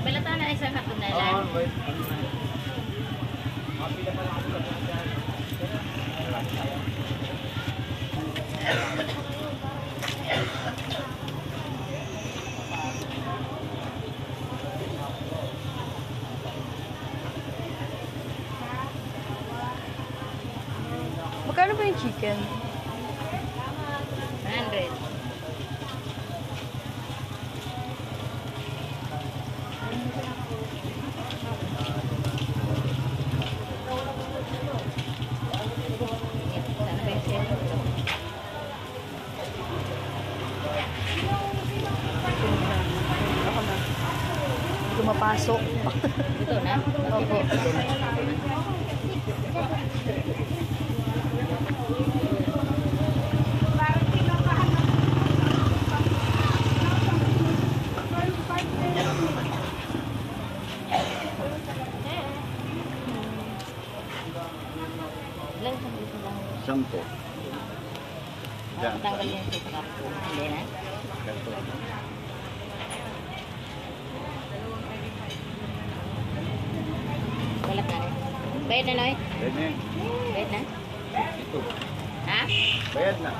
Balata na isang hapon na Oo, lang. wait. Magkano ba yung chicken? pumapasok. Dito na? Opo. Sampo. Yan. Tanggal yung sa trap. Hindi na. Bayad na, Noy? Bayad na? Ito. Ha? Bayad na.